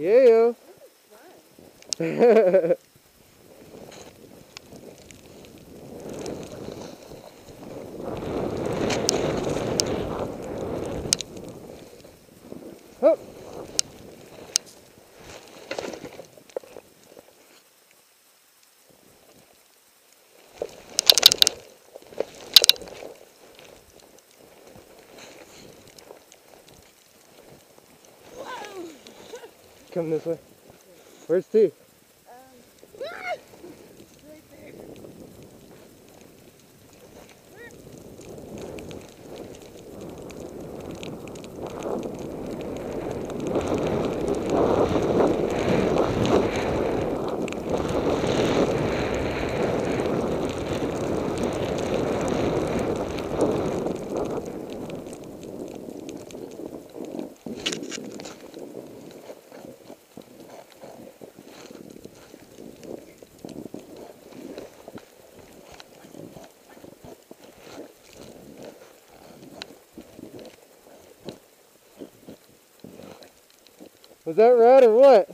Yeah. Hup. Come this way. Where's T? Um, Was that red or what?